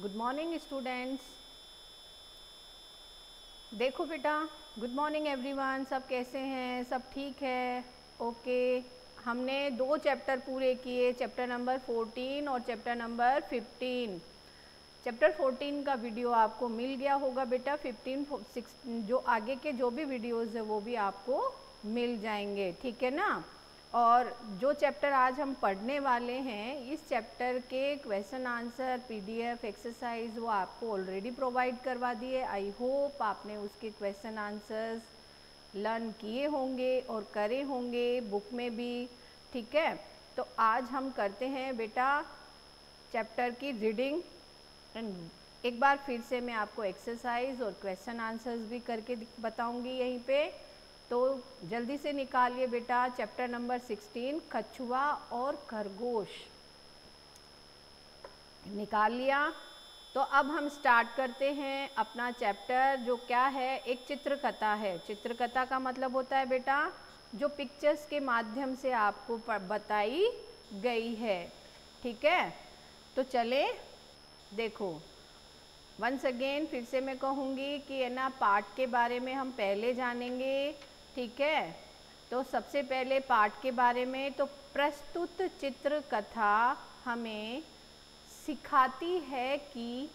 Good morning students देखो बेटा good morning everyone सब कैसे हैं? सब ठीक है? Okay okay. हमने दो चैप्टर पूरे किए. चैप्टर नंबर 14 और चैप्टर नंबर 15 चैप्टर 14 का वीडियो आपको मिल गया होगा बेटा. 15 सिक्स जो आगे के जो भी वीडियोस है, वो भी आपको मिल जाएँगे. ठीक है ना? और जो चैप्टर आज हम पढ़ने वाले हैं, इस चैप्टर के क्वेश्चन आंसर पीडीएफ एक्सरसाइज वो आपको ऑलरेडी प्रोवाइड करवा दिए। आई होप आपने उसके क्वेश्चन आंसर्स लर्न किए होंगे और करे होंगे बुक में भी, ठीक है? तो आज हम करते हैं बेटा चैप्टर की रीडिंग एंड एक बार फिर से मैं आपको एक्सरसाइज और क्वेश्चन आंसर्स भी करके बताऊँगी यहीं पे। तो जल्दी से निकालिए बेटा चैप्टर नंबर 16 कछुआ और खरगोश। निकाल लिया। तो अब हम स्टार्ट करते हैं अपना चैप्टर जो क्या है, एक चित्रकथा है। चित्रकथा का मतलब होता है बेटा, जो पिक्चर्स के माध्यम से आपको बताई गई है। ठीक है? तो चले, देखो। वंस अगेन फिर से मैं कहूँगी कि है ना पार्ट के बारे में हम पहले जानेंगे। ठीक है? तो सबसे पहले पाठ के बारे में तो प्रस्तुत चित्र कथा हमें सिखाती है कि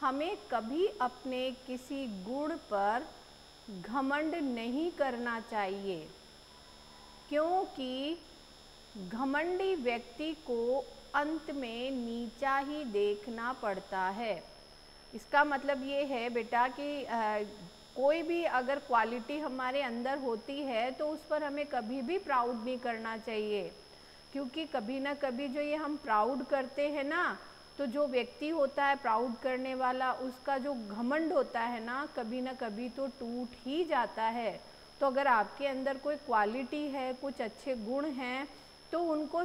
हमें कभी अपने किसी गुण पर घमंड नहीं करना चाहिए, क्योंकि घमंडी व्यक्ति को अंत में नीचा ही देखना पड़ता है। इसका मतलब ये है बेटा कि कोई भी अगर क्वालिटी हमारे अंदर होती है तो उस पर हमें कभी भी प्राउड नहीं करना चाहिए। क्योंकि कभी ना कभी जो ये हम प्राउड करते हैं ना तो जो व्यक्ति होता है प्राउड करने वाला, उसका जो घमंड होता है ना, कभी ना कभी तो टूट ही जाता है। तो अगर आपके अंदर कोई क्वालिटी है, कुछ अच्छे गुण हैं तो उनको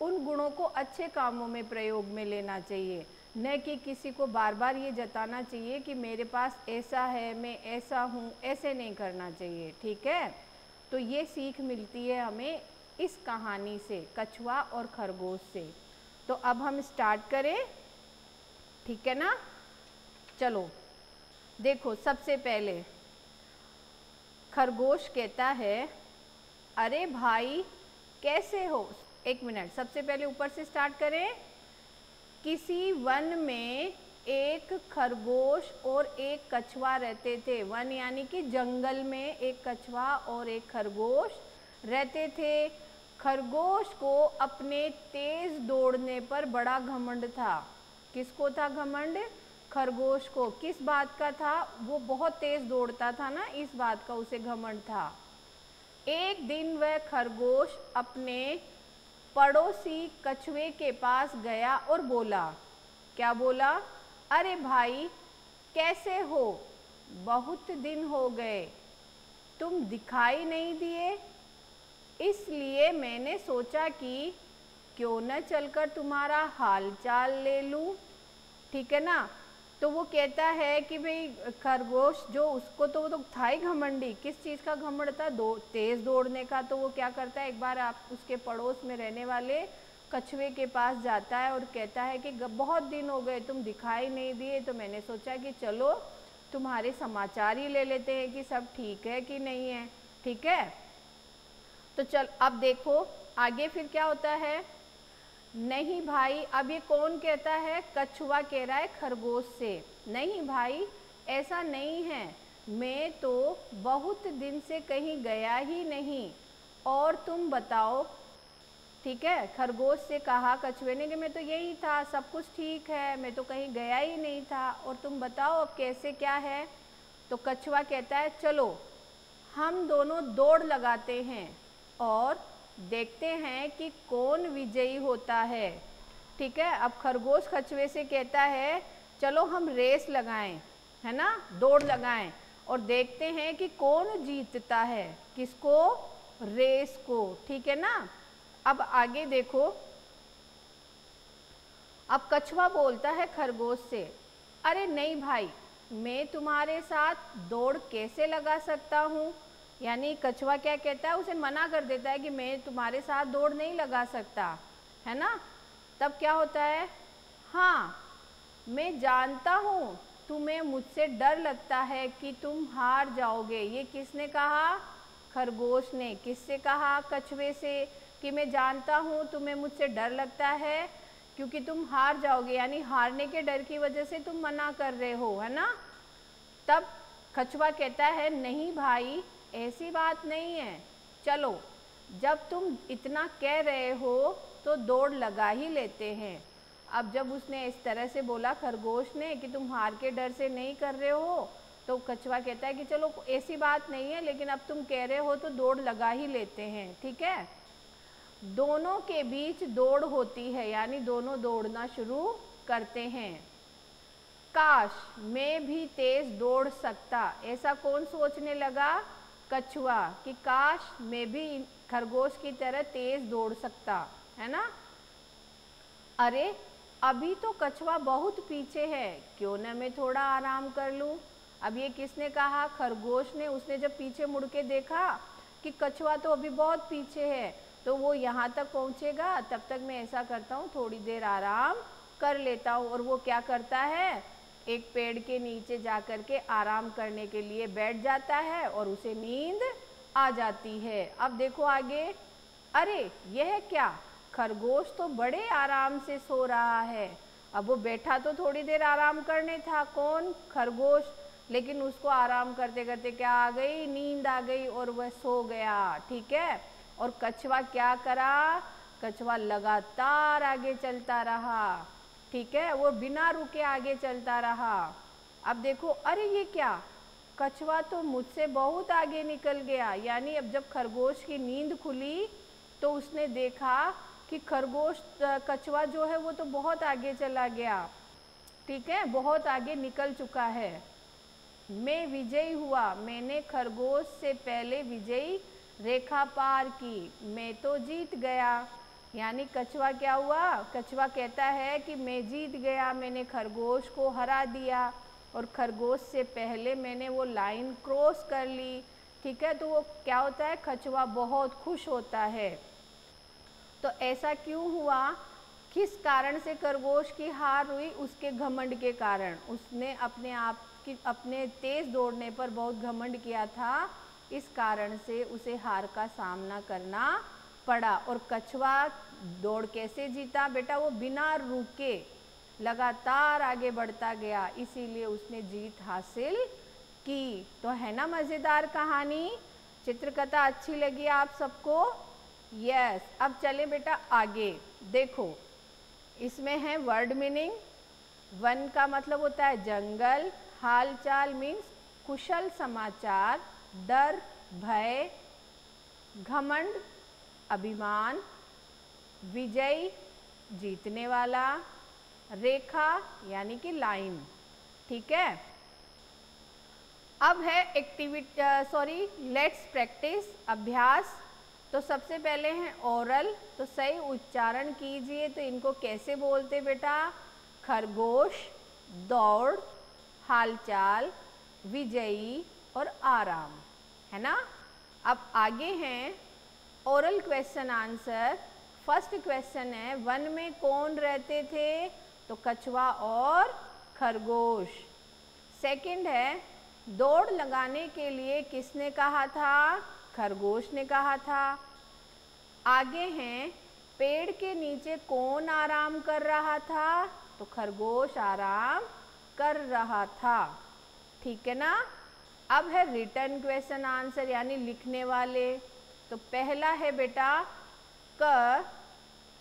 उन गुणों को अच्छे कामों में प्रयोग में लेना चाहिए। न कि किसी को बार बार ये जताना चाहिए कि मेरे पास ऐसा है, मैं ऐसा हूँ, ऐसे नहीं करना चाहिए, ठीक है? तो ये सीख मिलती है हमें इस कहानी से, कछुआ और खरगोश से। तो अब हम स्टार्ट करें, ठीक है ना? चलो, देखो, सबसे पहले, खरगोश कहता है, अरे भाई, कैसे हो? एक मिनट, सबसे पहले ऊपर से स्टार्ट करें। किसी वन में एक खरगोश और एक कछुआ रहते थे। वन यानी कि जंगल में एक कछुआ और एक खरगोश रहते थे। खरगोश को अपने तेज दौड़ने पर बड़ा घमंड था। किसको था घमंड? खरगोश को। किस बात का था? वो बहुत तेज दौड़ता था ना, इस बात का उसे घमंड था। एक दिन वह खरगोश अपने पड़ोसी कछुए के पास गया और बोला, क्या बोला? अरे भाई, कैसे हो? बहुत दिन हो गए। तुम दिखाई नहीं दिए। इसलिए मैंने सोचा कि क्यों न चलकर तुम्हारा हाल चाल ले लूँ। ठीक है ना? तो वो कहता है कि भाई, खरगोश, जो उसको तो वो तो था ही घमंडी। किस चीज़ का घमंड था? दो, तेज़ दौड़ने का। तो वो क्या करता है? एक बार आप उसके पड़ोस में रहने वाले कछुए के पास जाता है और कहता है कि बहुत दिन हो गए, तुम दिखाई नहीं दिए। तो मैंने सोचा कि चलो, तुम्हारे समाचार ही ले लेते हैं कि सब ठीक है कि नहीं है। ठीक है? तो चल, अब देखो, आगे फिर क्या होता है? नहीं भाई, अब ये कौन कहता है? कछुआ कह रहा है खरगोश से। नहीं भाई, ऐसा नहीं है। मैं तो बहुत दिन से कहीं गया ही नहीं। और तुम बताओ, ठीक है? खरगोश से कहा कछुए ने कि मैं तो यही था, सब कुछ ठीक है, मैं तो कहीं गया ही नहीं था। और तुम बताओ अब कैसे क्या है? तो कछुआ कहता है, चलो, हम दोनों दौड़ लगाते हैं। और देखते हैं कि कौन विजयी होता है। ठीक है? अब खरगोश खचवे से कहता है, चलो हम रेस लगाएँ, है ना? दौड़ लगाएँ। और देखते हैं कि कौन जीतता है, किसको? रेस को। ठीक है ना? अब आगे देखो। अब कछुआ बोलता है खरगोश से, अरे नहीं भाई, मैं तुम्हारे साथ दौड़ कैसे लगा सकता हूँ? यानी कछुआ क्या कहता है, उसे मना कर देता है कि मैं तुम्हारे साथ दौड़ नहीं लगा सकता, है ना? तब क्या होता है? हाँ मैं जानता हूँ, तुम्हें मुझसे डर लगता है कि तुम हार जाओगे। ये किसने कहा? खरगोश ने। किससे कहा? कछुए से। कि मैं जानता हूँ, तुम्हें मुझसे डर लगता है क्योंकि तुम हार जाओगे, यानी हारने के डर की वजह से तुम मना कर रहे हो, है ना? तब कछुआ कहता है, नहीं भाई ऐसी बात नहीं है। चलो, जब तुम इतना कह रहे हो तो दौड़ लगा ही लेते हैं। अब जब उसने इस तरह से बोला खरगोश ने कि तुम हार के डर से नहीं कर रहे हो तो कछुआ कहता है कि चलो, ऐसी बात नहीं है, लेकिन अब तुम कह रहे हो तो दौड़ लगा ही लेते हैं, ठीक है? दोनों के बीच दौड़ होती है, यानी दोनों दौड़ना शुरू करते हैं। काश मैं भी तेज दौड़ सकता, ऐसा कौन सोचने लगा? कछुआ कि काश मैं भी खरगोश की तरह तेज दौड़ सकता, है ना? अरे, अभी तो कछुआ बहुत पीछे है। क्यों न मैं थोड़ा आराम कर लूँ? अब ये किसने कहा? खरगोश ने। उसने जब पीछे मुड़ के देखा कि कछुआ तो अभी बहुत पीछे है तो वो यहाँ तक पहुँचेगा। तब तक मैं ऐसा करता हूँ, थोड़ी देर आराम कर लेता हूँ। और वो क्या करता है? एक पेड़ के नीचे जा कर के आराम करने के लिए बैठ जाता है और उसे नींद आ जाती है। अब देखो आगे। अरे, यह क्या? खरगोश तो बड़े आराम से सो रहा है। अब वो बैठा तो थोड़ी देर आराम करने था। कौन? खरगोश। लेकिन उसको आराम करते करते क्या आ गई? नींद आ गई और वह सो गया। ठीक है? और कछुआ क्या करा? कछुआ लगातार आगे चलता रहा। ठीक है, वो बिना रुके आगे चलता रहा। अब देखो, अरे ये क्या? कछुआ तो मुझसे बहुत आगे निकल गया। यानी अब जब खरगोश की नींद खुली तो उसने देखा कि खरगोश कछुआ जो है वो तो बहुत आगे चला गया। ठीक है, बहुत आगे निकल चुका है। मैं विजयी हुआ। मैंने खरगोश से पहले विजयी रेखा पार की। मैं तो जीत गया। यानी कछुआ क्या हुआ? कछुआ कहता है कि मैं जीत गया, मैंने खरगोश को हरा दिया और खरगोश से पहले मैंने वो लाइन क्रॉस कर ली। ठीक है तो वो क्या होता है? कछुआ बहुत खुश होता है। तो ऐसा क्यों हुआ? किस कारण से खरगोश की हार हुई? उसके घमंड के कारण। उसने अपने आप की, अपने तेज दौड़ने पर बहुत घमंड किया था। इस कारण से उसे हार का सामना करना पड़ा और कछुआ दौड़ कैसे जीता? बेटा, वो बिना रुके लगातार आगे बढ़ता गया। इसीलिए उसने जीत हासिल की। तो है ना मज़ेदार कहानी? चित्रकथा अच्छी लगी आप सबको? यस अब चले बेटा आगे। देखो, इसमें है वर्ड मीनिंग वन का मतलब होता है जंगल। हाल चाल मीन्स कुशल समाचार, डर, भय, घमंड अभिमान, विजय जीतने वाला, रेखा यानी कि लाइन, ठीक है? अब है एक्टिविटी सॉरी लेट्स प्रैक्टिस अभ्यास। तो सबसे पहले हैं ओरल तो सही उच्चारण कीजिए। तो इनको कैसे बोलते बेटा? खरगोश, दौड़, हालचाल, विजयी और आराम, है ना? अब आगे हैं oral question answer first question है, वन में कौन रहते थे? तो कछुआ और खरगोश. सेकंड है, दौड़ लगाने के लिए किसने कहा था? खरगोश ने कहा था. आगे हैं, पेड़ के नीचे कौन आराम कर रहा था? तो खरगोश आराम कर रहा था. ठीक है ना? अब है रिटर्न क्वेश्चन आंसर यानी लिखने वाले. तो पहला है बेटा क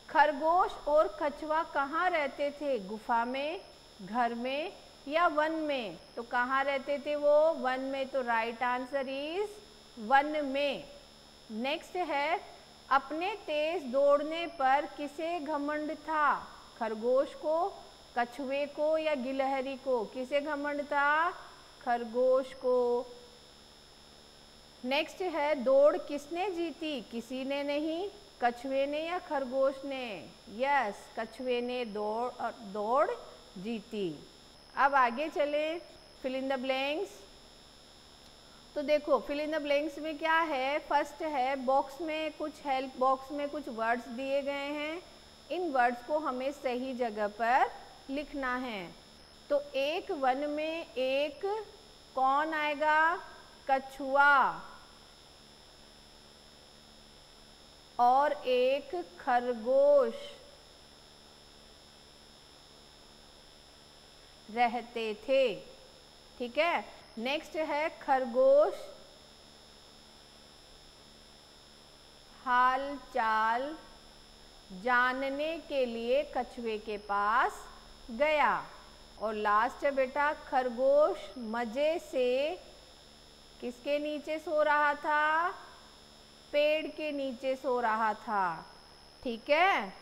खरगोश और कछुआ कहाँ रहते थे? गुफा में, घर में या वन में? तो कहाँ रहते थे वो? वन में। तो राइट आंसर इज़ वन में। नेक्स्ट है, अपने तेज दौड़ने पर किसे घमंड था? खरगोश को, कछुए को या गिलहरी को? किसे घमंड था? खरगोश को। नेक्स्ट है, दौड़ किसने जीती? किसी ने नहीं, कछुए ने या खरगोश ने? यस कछुए ने दौड़ दौड़ जीती। अब आगे चले फिल इन द ब्लैंक्स तो देखो फिल इन द ब्लैंक्स में क्या है? फ़र्स्ट है बॉक्स में कुछ हेल्प बॉक्स में कुछ वर्ड्स दिए गए हैं। इन वर्ड्स को हमें सही जगह पर लिखना है। तो एक वन में एक कौन आएगा? कछुआ। और एक खरगोश रहते थे। ठीक है? नेक्स्ट है खरगोश हाल चाल जानने के लिए कछुए के पास गया। और लास्ट है बेटा, खरगोश मज़े से किसके नीचे सो रहा था? पेड़ के नीचे सो रहा था। ठीक है?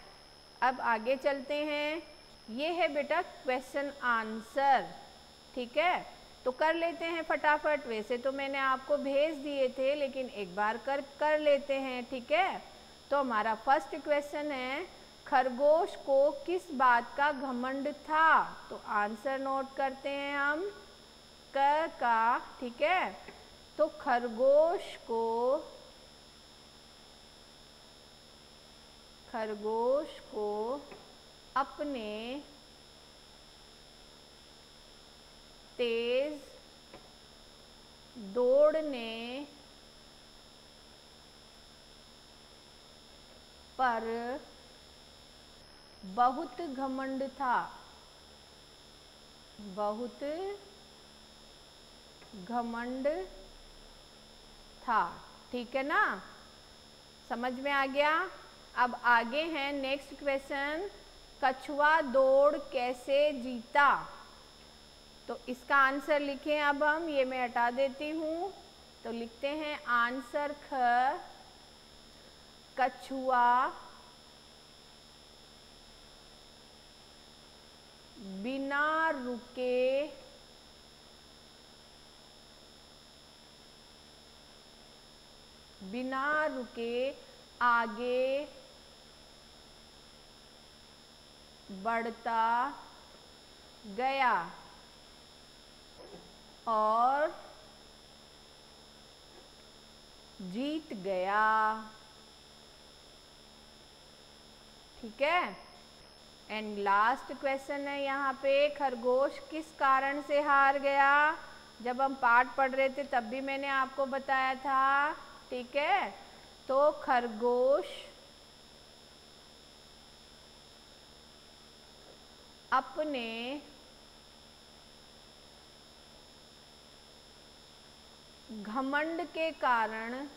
अब आगे चलते हैं। ये है बेटा क्वेश्चन आंसर ठीक है? तो कर लेते हैं फटाफट। वैसे तो मैंने आपको भेज दिए थे, लेकिन एक बार कर कर लेते हैं। ठीक है? तो हमारा फ़र्स्ट क्वेश्चन है, खरगोश को किस बात का घमंड था? तो आंसर नोट करते हैं हम। क का, ठीक है? तो खरगोश को खरगोश को अपने तेज दौड़ने पर बहुत घमंड था। बहुत घमंड था। ठीक है ना? समझ में आ गया? अब आगे हैं नेक्स्ट क्वेश्चन कछुआ दौड़ कैसे जीता? तो इसका आंसर लिखें अब हम, ये मैं हटा देती हूँ। तो लिखते हैं आंसर ख, कछुआ बिना रुके बिना रुके आगे बढ़ता गया और जीत गया। ठीक है? एंड लास्ट क्वेश्चन है यहाँ पे, खरगोश किस कारण से हार गया? जब हम पाठ पढ़ रहे थे तब भी मैंने आपको बताया था, ठीक है? तो खरगोश अपने घमंड के कारण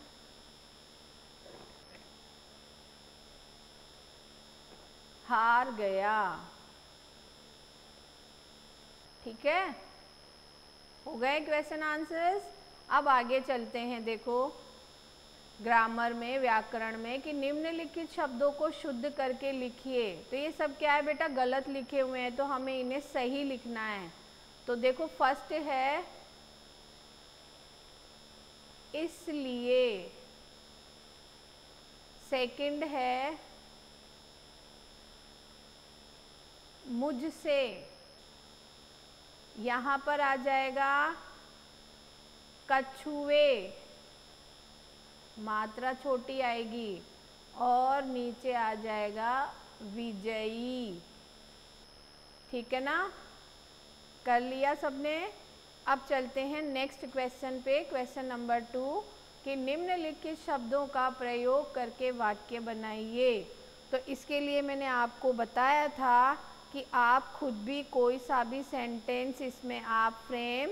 हार गया। ठीक है? हो गए क्वेश्चन आंसर्स अब आगे चलते हैं, देखो। ग्रामर में, व्याकरण में कि निम्नलिखित शब्दों को शुद्ध करके लिखिए। तो ये सब क्या है बेटा? गलत लिखे हुए हैं तो हमें इन्हें सही लिखना है। तो देखो फ़र्स्ट है, इसलिए। सेकंड है, मुझसे। यहाँ पर आ जाएगा, कछुए। मात्रा छोटी आएगी और नीचे आ जाएगा विजयी। ठीक है ना? कर लिया सबने? अब चलते हैं नेक्स्ट क्वेश्चन पे। क्वेश्चन नंबर टू कि निम्नलिखित शब्दों का प्रयोग करके वाक्य बनाइए। तो इसके लिए मैंने आपको बताया था कि आप खुद भी कोई सा भी सेंटेंस इसमें आप फ्रेम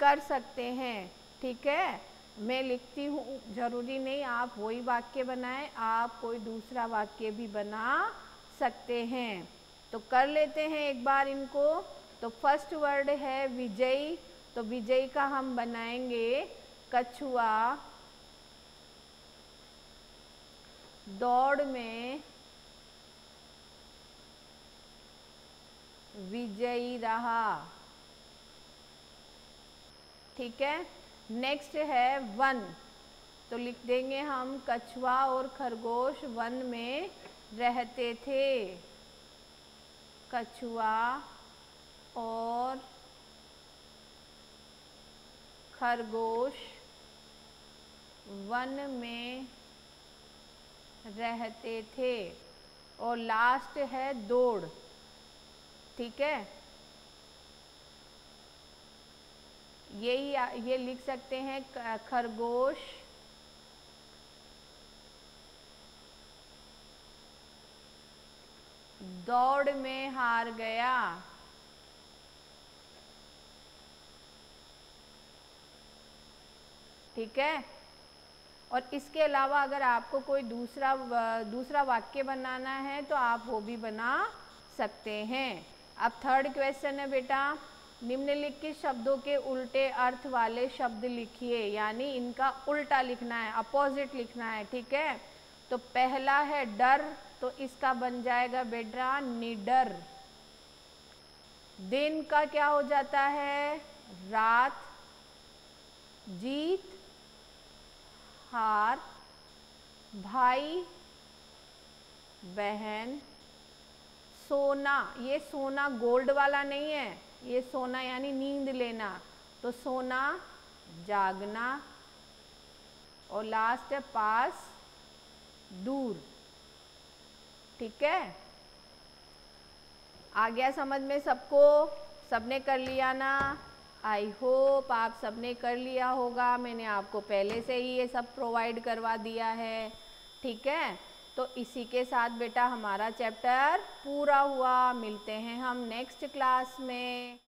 कर सकते हैं। ठीक है? मैं लिखती हूँ, ज़रूरी नहीं आप वही वाक्य बनाएँ, आप कोई दूसरा वाक्य भी बना सकते हैं। तो कर लेते हैं एक बार इनको। तो फ़र्स्ट वर्ड है विजयी। तो विजयी का हम बनाएँगे कछुआ। दौड़ में विजयी रहा। ठीक है? नेक्स्ट है वन। तो लिख देंगे हम कछुआ और खरगोश वन में रहते थे। कछुआ और खरगोश वन में रहते थे। और लास्ट है दौड़। ठीक है? यही ये लिख सकते हैं खरगोश। दौड़ में हार गया। ठीक है? और इसके अलावा अगर आपको कोई दूसरा दूसरा वाक्य बनाना है तो आप वो भी बना सकते हैं। अब थर्ड क्वेश्चन है बेटा। निम्नलिखित शब्दों के उल्टे अर्थ वाले शब्द लिखिए, यानी इनका उल्टा लिखना है, अपोजिट लिखना है, ठीक है? तो पहला है डर तो इसका बन जाएगा बेटा निडर। दिन का क्या हो जाता है? रात, जीत, हार, भाई, बहन, सोना। ये सोना गोल्ड वाला नहीं है ये सोना यानी नींद लेना। तो सोना, जागना और लास्ट है पास, दूर। ठीक है? आ गया समझ में सबको? सबने कर लिया ना? आई होप आप सबने कर लिया होगा। मैंने आपको पहले से ही ये सब प्रोवाइड करवा दिया है। ठीक है? तो इसी के साथ बेटा हमारा चैप्टर पूरा हुआ। मिलते हैं हम नेक्स्ट क्लास में।